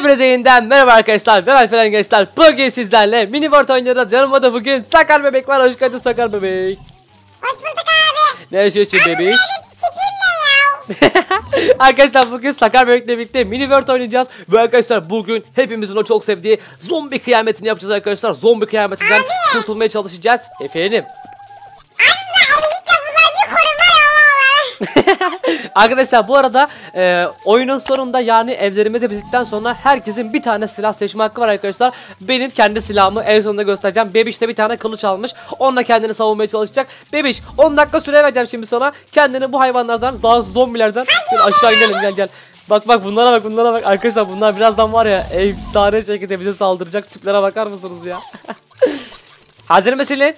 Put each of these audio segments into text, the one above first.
Hepinize yeniden merhaba arkadaşlar. Ben Alperen Gençler Bugün sizlerle mini board oynuyoruz Yanımda da bugün Sakar Bebek var. Hoş geldin Sakar Bebek. Hoş bulduk abi. Ne yaşıyorsun bebiş? Arkadaşlar bugün Sakar Bebek'le birlikte mini world oynayacağız. Ve arkadaşlar bugün hepimizin o çok sevdiği Zombi kıyametini yapacağız arkadaşlar. Zombi kıyametinden kurtulmaya çalışacağız. Efendim Arkadaşlar bu arada e, oyunun sonunda yani evlerimizi bitirdikten sonra herkesin bir tane silah seçme hakkı var arkadaşlar. Benim kendi silahımı en sonunda göstereceğim. Bebiş de bir tane kılıç almış. Onunla kendini savunmaya çalışacak. Bebiş 10 dakika süre vereceğim şimdi sana. Kendini bu hayvanlardan daha zombilerden aşağı inelim gel gel. Bak bak bunlara bak bunlara bak arkadaşlar bunlar birazdan var ya efsane şekilde bize saldıracak tiplere bakar mısınız ya? Hazır mısın lan?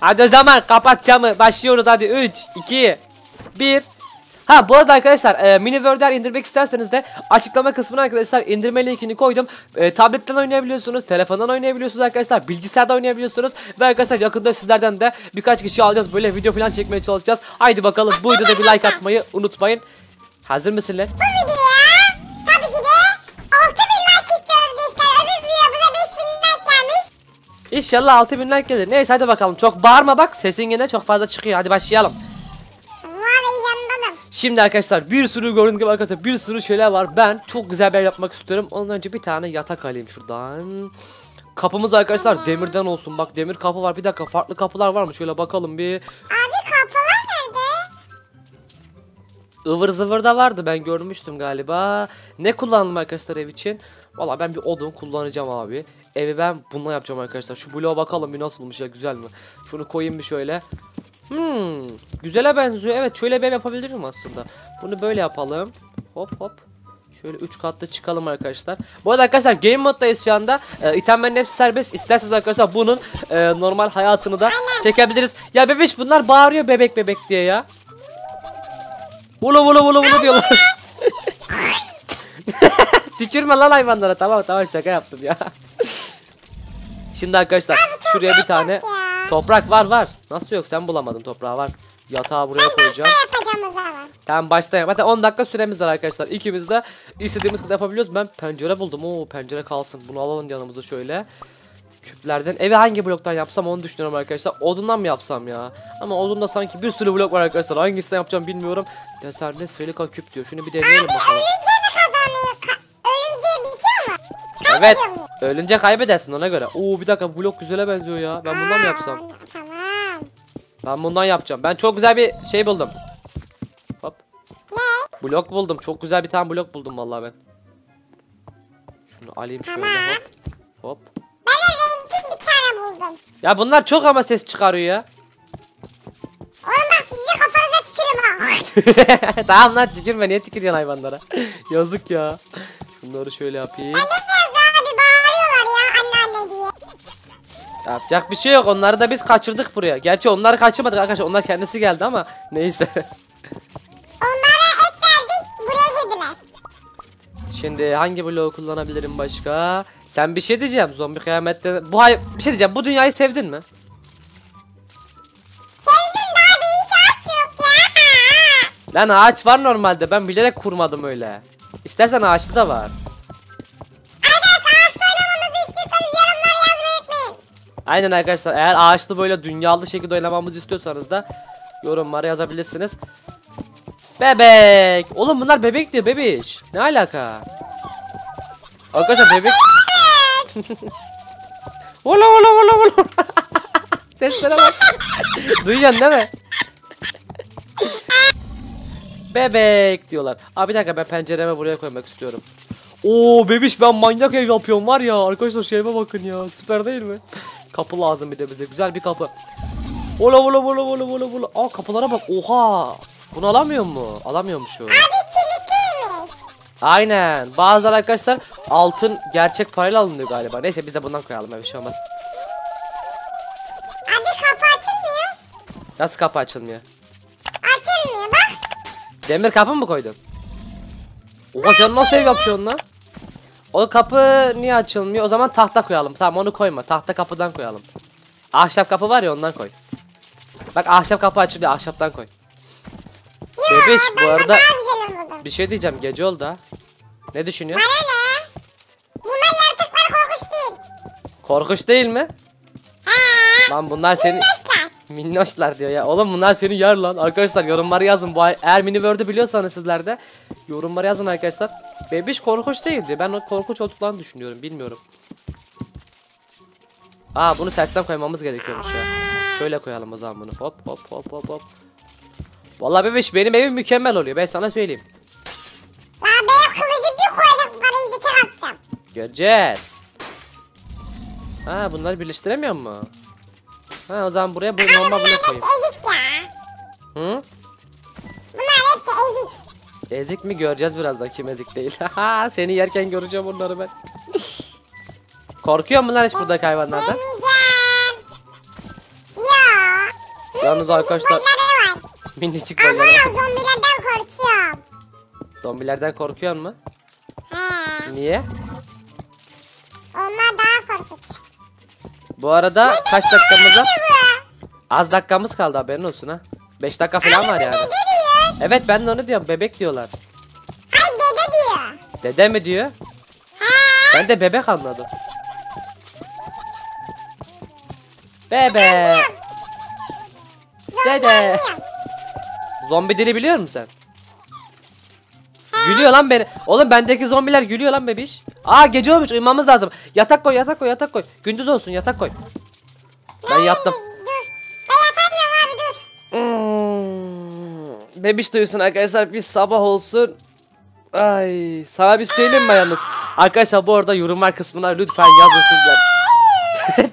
Hadi o zaman kapat camı. Başlıyoruz hadi. 3, 2, 1. Ha bu arada arkadaşlar e, mini World'ler indirmek isterseniz de açıklama kısmına arkadaşlar indirme linkini koydum. E, tabletten oynayabiliyorsunuz, telefondan oynayabiliyorsunuz arkadaşlar, bilgisayarda oynayabiliyorsunuz ve arkadaşlar yakında sizlerden de birkaç kişi alacağız böyle video falan çekmeye çalışacağız. Haydi bakalım bu videoda bir like atmayı unutmayın. Hazır mısın lan? İnşallah 6000 like gelir. Neyse hadi bakalım. Çok bağırma bak sesin yine çok fazla çıkıyor. Hadi başlayalım. Şimdi arkadaşlar bir sürü gördüğünüz gibi arkadaşlar bir sürü şeyler var. Ben çok güzel bir yer yapmak istiyorum. Ondan önce bir tane yatak alayım şuradan. Kapımız arkadaşlar demirden olsun. Bak demir kapı var. Bir dakika farklı kapılar var mı? Şöyle bakalım bir. Abi kapılar nerede? ıvır zıvır da vardı ben görmüştüm galiba. Ne kullandım arkadaşlar ev için? Valla ben bir odun kullanacağım abi. Evi ben bununla yapacağım arkadaşlar. Şu bloğa bakalım bir nasılmış ya güzel mi? Şunu koyayım bir şöyle. Hmm, güzele benziyor. Evet şöyle bir ev yapabilirim aslında. Bunu böyle yapalım. Hop hop. Şöyle 3 katlı çıkalım arkadaşlar. Bu arada arkadaşlar game moddayız şu anda. Ee, itemlerin hepsi serbest. İsterseniz arkadaşlar bunun e, normal hayatını da çekebiliriz. Ya bebiş bunlar bağırıyor bebek bebek diye ya. Vulu vulu vulu vulu diyorlar. Tükürme lan hayvanlara. Tamam tamam şaka yaptım ya. Şimdi arkadaşlar şuraya bir tane ya. toprak var var. Nasıl yok sen bulamadın toprağı var. Yatağı buraya koyacağım. O zaman? Tamam başlayalım. Hatta 10 dakika süremiz var arkadaşlar. İkimiz de istediğimiz kadar yapabiliyoruz. Ben pencere buldum. Oo pencere kalsın. Bunu alalım yanımıza şöyle. Küplerden. Evi hangi bloktan yapsam onu düşünüyorum arkadaşlar. Odundan mı yapsam ya? Ama odunda sanki bir sürü blok var arkadaşlar. Hangisinden yapacağım bilmiyorum. Deserne silika küp diyor. Şunu bir deneyelim Abi bakalım. Evet. Ölünce kaybedersin ona göre. Oo bir dakika blok güzele benziyor ya. Ben bundan mı yapsam? Tamam. Ben bundan yapacağım. Ben çok güzel bir şey buldum. Hop. Ne? Blok buldum. Çok güzel bir tane blok buldum vallahi ben. Şunu alayım şöyle Tamam. hop. Hop. Ben de bir tane buldum. Ya bunlar çok ama ses çıkarıyor ya. Oğlum bak sizi kafanıza tükürüyorum ha. tamam lan tükürme niye tükürüyorsun hayvanlara? Yazık ya. Şunları şöyle yapayım. ne Yapacak bir şey yok. Onları da biz kaçırdık buraya. Gerçi onları kaçırmadık arkadaşlar. Onlar kendisi geldi ama neyse. Onlara et verdik buraya girdiler. Şimdi hangi bloğu kullanabilirim başka? Sen bir şey diyeceğim. Zombi kıyamette bu hay bir şey diyeceğim. Bu dünyayı sevdin mi? Sevdim de abi hiç aç yok ya. Lan ağaç var normalde. Ben bilerek kurmadım öyle. İstersen ağaçlı da var. Aynen arkadaşlar. Eğer ağaçlı böyle dünyalı şekilde oynamamızı istiyorsanız da yorumlara yazabilirsiniz. Bebek. Oğlum bunlar bebek diyor bebiş. Ne alaka? Arkadaşlar bebek. Ola ola ola ola. Seslere bak. Duyuyorsun değil mi? Bebek diyorlar. Abi bir dakika ben penceremi buraya koymak istiyorum. Oo bebiş ben manyak ev yapıyorum var ya. Arkadaşlar şeye bakın ya. Süper değil mi? Kapı lazım bir de bize. Güzel bir kapı. Ola ola ola ola ola ola. Aa kapılara bak. Oha. Bunu alamıyor mu? Alamıyormuş o. Abi kilitliymiş. Aynen. Bazıları arkadaşlar altın gerçek parayla alınıyor galiba. Neyse biz de bundan koyalım. Bir şey olmaz. Abi kapı açılmıyor. Nasıl kapı açılmıyor? Açılmıyor bak. Demir kapı mı koydun? Oha sen nasıl ev yapıyorsun lan? O kapı niye açılmıyor? O zaman tahta koyalım. Tamam onu koyma. Tahta kapıdan koyalım. Ahşap kapı var ya ondan koy. Bak ahşap kapı açılıyor. Ahşaptan koy. Bebiş bu arada bir şey diyeceğim. Gece oldu ha. Ne düşünüyorsun? Bana ne? Bunlar yaratıklar korkunç değil. Korkunç değil mi? Ha. Lan bunlar seni Minnoşlar. Minnoşlar diyor ya. Oğlum bunlar seni yer lan. Arkadaşlar yorumları yazın. Bu eğer mini word'ü biliyorsanız sizler de yorumları yazın arkadaşlar. Bebiş korkunç değil diyor. Ben o korkunç olduklarını düşünüyorum. Bilmiyorum. Aa bunu tersten koymamız gerekiyormuş ya. Şöyle koyalım o zaman bunu. Hop hop hop hop hop. Vallahi bebiş benim evim mükemmel oluyor. Ben sana söyleyeyim. Lan benim kılıcım bir koyacak izle tek atacağım. Göreceğiz. Ha bunları birleştiremiyor mu? Ha o zaman buraya bu normal Bunlar koyayım. ezik ya. Hı? Bunlar hepsi ezik. Ezik mi göreceğiz birazdan kim ezik değil. Haha, Seni yerken göreceğim onları ben. Korkuyor musun lan hiç buradaki hayvanlardan? Yemeyeceğim. Ya. Yalnız arkadaşlar- Boyları var. Minicik Ama zombilerden korkuyorum. Zombilerden korkuyor mu? He. Niye? Bu arada kaç dakikamız var? Az dakikamız kaldı haberin olsun ha. 5 dakika falan var yani. Evet ben de onu diyorum bebek diyorlar. Ay dede diyor. Dede mi diyor? Ha. Ben de bebek anladım. Bebe. Dede. Zombi dili biliyor musun sen? Gülüyor lan beni. Oğlum bendeki zombiler gülüyor lan bebiş. Aa gece olmuş uyumamız lazım. Yatak koy yatak koy yatak koy. Gündüz olsun yatak koy. Ben yattım. Dur. Ben yatamıyorum abi dur. Hmm. Bebiş duysun arkadaşlar bir sabah olsun. Ay sana bir söyleyeyim mi yalnız? Arkadaşlar bu arada yorumlar kısmına lütfen yazın sizler.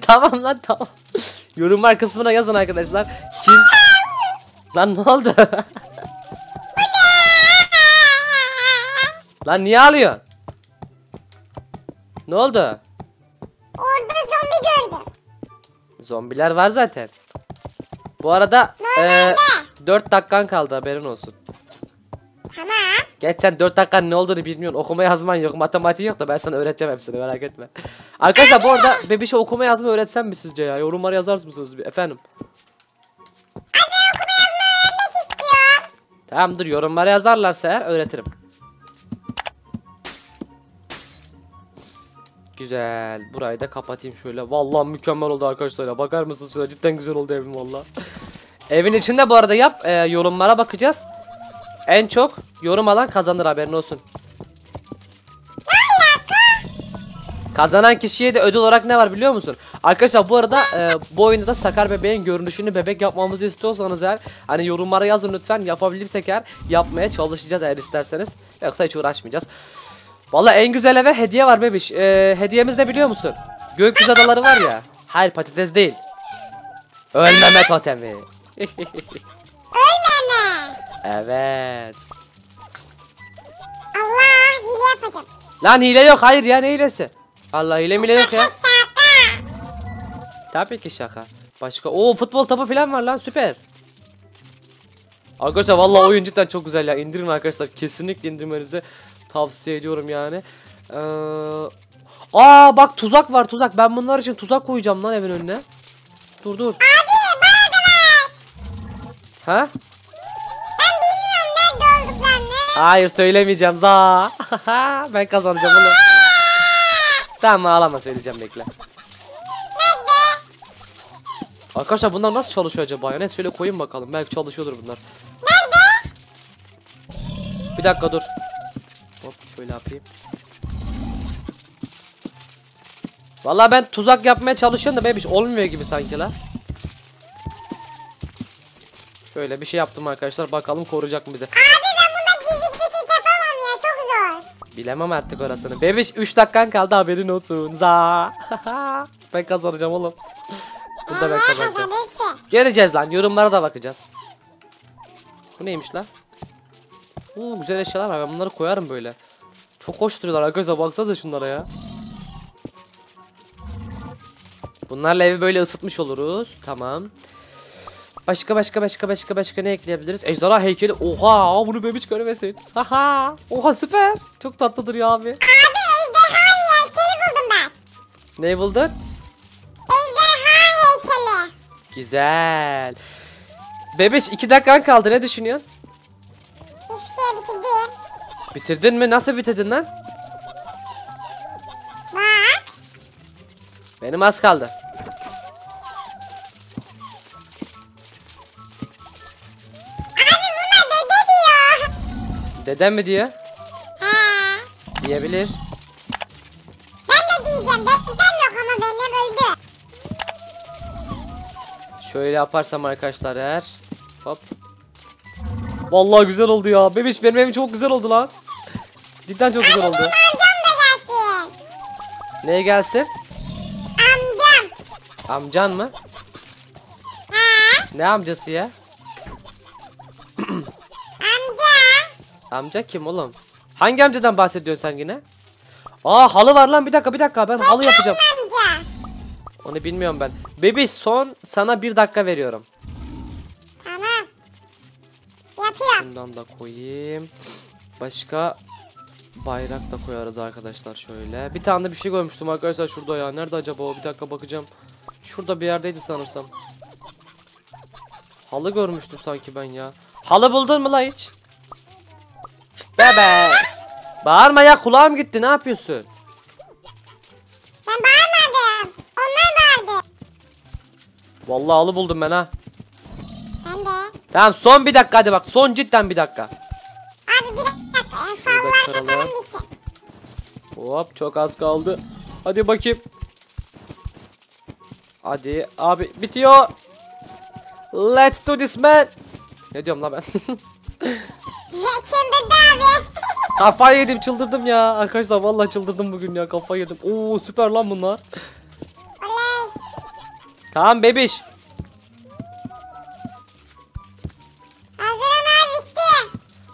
tamam lan tamam. yorumlar kısmına yazın arkadaşlar. Kim? Lan ne oldu? lan niye ağlıyorsun? Ne oldu? Orada zombi gördüm. Zombiler var zaten. Bu arada Nerede? 4 dakikan kaldı haberin olsun. Tamam. Geç sen 4 dakikanın ne olduğunu bilmiyorsun. Okuma yazman yok, matematiğin yok da ben sana öğreteceğim hepsini merak etme. Arkadaşlar bu arada bebişe okuma yazma öğretsem mi sizce ya? Yorumlara yazar mısınız efendim? Öğrenmek istiyor. Tamam dur yorumlara yazarlarsa eğer öğretirim. Güzel. Burayı da kapatayım şöyle. Vallahi mükemmel oldu arkadaşlar ya. Bakar mısınız şöyle cidden güzel oldu evim valla. Evin içinde bu arada yap. e, yorumlara bakacağız. En çok yorum alan kazanır haberin olsun. Kazanan kişiye de ödül olarak ne var biliyor musun? Arkadaşlar bu arada e, bu oyunda da Sakar bebeğin görünüşünü bebek yapmamızı istiyorsanız eğer hani yorumlara yazın lütfen yapabilirsek eğer yapmaya çalışacağız eğer isterseniz. Yoksa hiç uğraşmayacağız. Vallahi en güzel eve hediye var bebiş. E, hediyemiz ne biliyor musun? Gökyüzü adaları var ya. Hayır patates değil. Ölmeme totemi. Ölmeme. evet. Allah hile yapacağım. Lan hile yok hayır ya ne hilesi? Allah hile mile yok ya. Tabii ki şaka. Başka o futbol topu falan var lan süper. Arkadaşlar vallahi oyun cidden çok güzel ya. İndirin arkadaşlar. Kesinlikle indirmenizi tavsiye ediyorum yani. Ee, aa bak tuzak var tuzak. Ben bunlar için tuzak koyacağım lan evin önüne. Dur dur. Abi bana da. Ha? Ben bilmiyorum nerede olduklarını. Hayır söylemeyeceğim za. ben kazanacağım onu. Tamam ağlama söyleyeceğim bekle. Arkadaşlar bunlar nasıl çalışıyor acaba ya? Ne şöyle koyayım bakalım. Belki çalışıyordur bunlar. Nerede? Bir dakika dur. Şöyle yapayım. Vallahi ben tuzak yapmaya çalışıyorum da bebiş olmuyor gibi sanki la. Şöyle bir şey yaptım arkadaşlar. Bakalım koruyacak mı bize. Abi ben bunda gizli geçit yapamam ya çok zor. Bilemem artık orasını. Bebiş 3 dakikan kaldı haberin olsun. Za. ben kazanacağım oğlum. Bunda ben kazanacağım. Göreceğiz lan. Yorumlara da bakacağız. Bu neymiş lan? Oo, güzel eşyalar var. Ben bunları koyarım böyle. Çok hoş duruyorlar arkadaşlar. Baksanıza şunlara ya. Bunlarla evi böyle ısıtmış oluruz. Tamam. Başka başka başka başka başka ne ekleyebiliriz? Ejderha heykeli. Oha bunu bebiç görmesin. Haha. Oha süper. Çok tatlıdır ya abi. Abi ejderha heykeli buldum ben. Ne buldun? Ejderha heykeli. Güzel. Bebiş 2 dakikan kaldı. Ne düşünüyorsun? Bitirdin mi? Nasıl bitirdin lan? Benim az kaldı. Dedem mi diyor? He. Diyebilir. Ben de diyeceğim. Dedem yok ama benim öldü. Şöyle yaparsam arkadaşlar eğer. Hop. Vallahi güzel oldu ya. Bebiş benim evim çok güzel oldu lan. Cidden çok güzel oldu. Amcam da gelsin. Neye gelsin? Amcam. Amcan mı? Ha. Ne amcası ya? Amca. Amca kim oğlum? Hangi amcadan bahsediyorsun sen yine? Aa halı var lan bir dakika bir dakika ben halı yapacağım. Amca. Onu bilmiyorum ben. Bebiş son sana bir dakika veriyorum. Tamam. Yapıyorum. Bundan da koyayım. Başka bayrak da koyarız arkadaşlar şöyle. Bir tane de bir şey koymuştum arkadaşlar şurada ya. Nerede acaba o? Bir dakika bakacağım. Şurada bir yerdeydi sanırsam. Halı görmüştüm sanki ben ya. Halı buldun mu la hiç? Bebe. Bağırma ya kulağım gitti ne yapıyorsun? Ben bağırmadım. Onlar bağırdı. Vallahi halı buldum ben ha. Ben de. Tamam son bir dakika hadi bak son cidden bir dakika. Sallar çıkaralım. Hop çok az kaldı. Hadi bakayım. Hadi abi bitiyor. Let's do this man. Ne diyorum la ben? Çıldırdı abi. Kafayı yedim çıldırdım ya. Arkadaşlar vallahi çıldırdım bugün ya kafayı yedim. Oo süper lan bunlar. Oley. Tamam bebiş.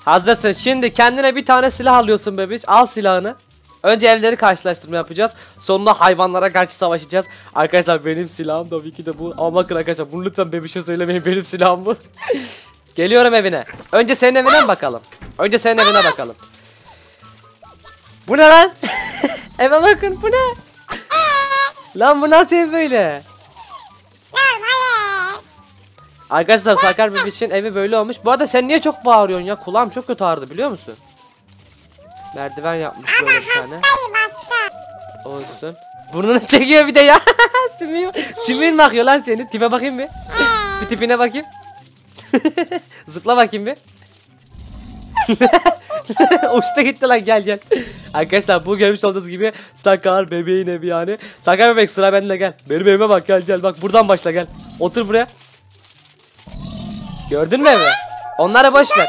Hazırsın. Şimdi kendine bir tane silah alıyorsun bebiş. Al silahını. Önce evleri karşılaştırma yapacağız. Sonunda hayvanlara karşı savaşacağız. Arkadaşlar benim silahım tabii ki de bu. Ama bakın arkadaşlar bunu lütfen bebişe söylemeyin benim silahım bu. Geliyorum evine. Önce senin evine bakalım? Önce senin evine bakalım. Bu ne lan? Eve bakın bu ne? lan bu nasıl ev böyle? Lan hayır. Arkadaşlar Sakar bebişin evi böyle olmuş. Bu arada sen niye çok bağırıyorsun ya? Kulağım çok kötü ağrıdı biliyor musun? Merdiven yapmış böyle bir tane. Olsun. Burnunu çekiyor bir de ya. Sümüğü, sümüğün mi lan senin? Tipe bakayım bir. bir tipine bakayım. Zıpla bakayım bir. Uçta gitti lan gel gel. Arkadaşlar bu görmüş olduğunuz gibi Sakar bebeğin evi yani. Sakar bebek sıra bende gel. Benim evime bak gel gel bak buradan başla gel. Otur buraya. Gördün mü evi? Onlara boş ver.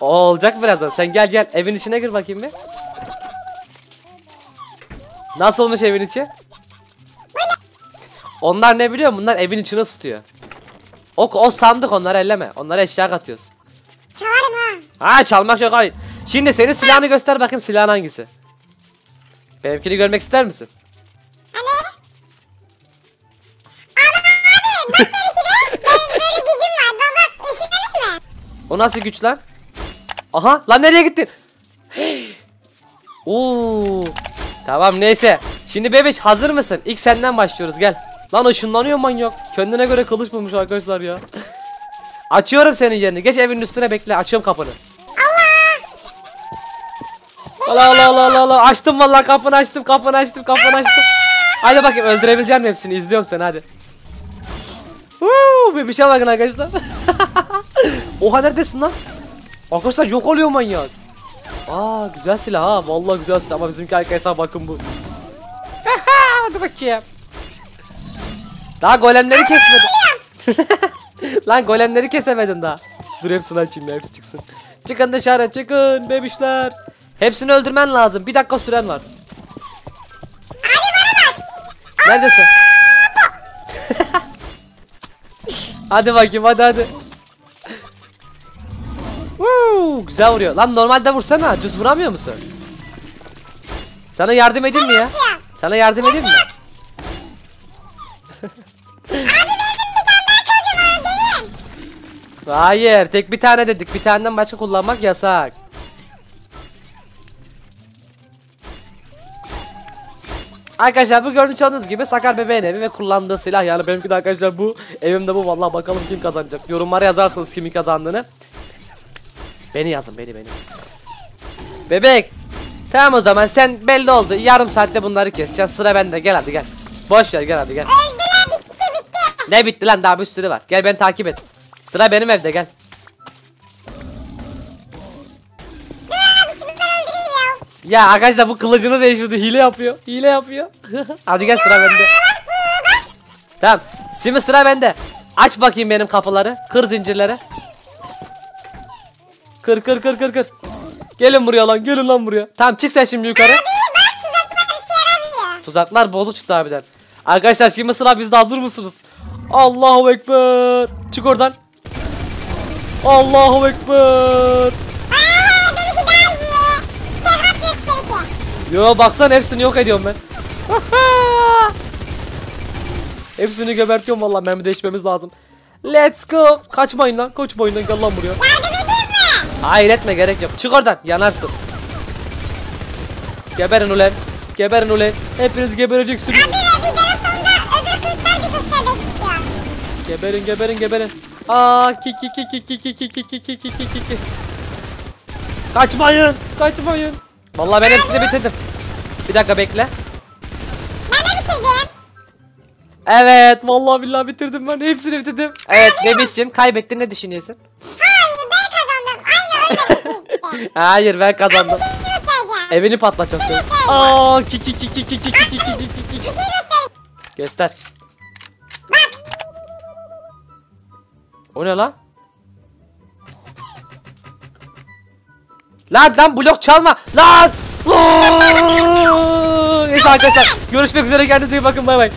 O olacak birazdan. Sen gel gel evin içine gir bakayım bir. Nasıl olmuş evin içi? Onlar ne biliyor? Bunlar evin içini ısıtıyor. O, o sandık onları elleme. Onlara eşya katıyoruz. Çalarım ha. Ha çalmak yok hayır. Şimdi senin silahını göster bakayım silahın hangisi? Benimkini görmek ister misin? Hani? Ama abi bak O nasıl güç lan? Aha lan nereye gittin? Hey. Oo. Tamam neyse. Şimdi bebeş hazır mısın? İlk senden başlıyoruz gel. Lan ışınlanıyor manyak. Kendine göre kılıç bulmuş arkadaşlar ya. Açıyorum senin yerini. Geç evin üstüne bekle. Açıyorum kapını. Allah Allah Allah Allah Allah. Açtım vallahi kapını açtım. Kapını açtım. Kapını açtım. Hadi bakayım öldürebileceğim hepsini. İzliyorum seni hadi. Woo, bir şey bakın arkadaşlar. Oha neredesin lan? Arkadaşlar yok oluyor manyak. Aa güzel silah ha. Vallahi güzel silah ama bizimki arkadaşlar bakın bu. Hadi bakayım. Daha golemleri kesmedin. Lan golemleri kesemedin daha. Dur hepsini açayım ya hepsi çıksın. Çıkın dışarı çıkın bebişler. Hepsini öldürmen lazım. Bir dakika süren var. Neredesin? hadi bakayım hadi hadi. Güzel vuruyor. Lan normalde vursana. Düz vuramıyor musun? Sana yardım edeyim mi ya? Sana yardım edeyim mi? Hayır, tek bir tane dedik. Bir taneden başka kullanmak yasak. Arkadaşlar bu görmüş olduğunuz gibi Sakar bebeğin evi ve kullandığı silah yani benimki de arkadaşlar bu evimde bu vallahi bakalım kim kazanacak. Yorumlara yazarsınız kimin kazandığını. Beni yazın beni beni. Bebek. Tamam o zaman sen belli oldu. Yarım saatte bunları keseceksin. Sıra bende. Gel hadi gel. Boş ver gel hadi gel. Ne bitti lan daha bir sürü var. Gel beni takip et. Sıra benim evde gel. Ya. Ya arkadaşlar bu kılıcını değiştirdi. Hile yapıyor. Hile yapıyor. hadi gel sıra bende. Tamam. Şimdi sıra bende. Aç bakayım benim kapıları. Kır zincirleri. Kır kır kır kır kır. Gelin buraya lan. Gelin lan buraya. Tamam çık sen şimdi yukarı. İyi bak tuzaklar işe yaramıyor. Tuzaklar bozuk çıktı abiden. Arkadaşlar şimdi sıra bizde hazır mısınız? Allahu Ekber. Çık oradan. Allahu Ekber. Yo baksana hepsini yok ediyorum ben. hepsini gebertiyorum vallahi mermi değişmemiz lazım. Let's go. Kaçmayın lan. Kaçmayın lan gel lan buraya. Hayır etme gerek yok. Çık oradan yanarsın. Geberin ulan. Geberin ulan. Hepiniz gebereceksiniz. Abi ve videonun sonunda öbür kılıçları bir göstermek istiyorum. Geberin geberin geberin. Aa ki ki ki ki ki ki ki ki ki ki ki ki ki ki. Kaçmayın. Kaçmayın. Vallahi ben hepsini bitirdim. Bir dakika bekle. Ben de bitirdim. Evet vallahi billahi bitirdim ben hepsini bitirdim. Evet Nebis'cim kaybettin ne düşünüyorsun? Hayır ben kazandım. Şey. Evini patlatacağım seni. Aa ki ki ki ki ki ki ki ki ki ki ki şey. Göster. O ne lan? Lan lan blok çalma. Lan. Neyse arkadaşlar görüşmek üzere kendinize iyi bakın bay bay.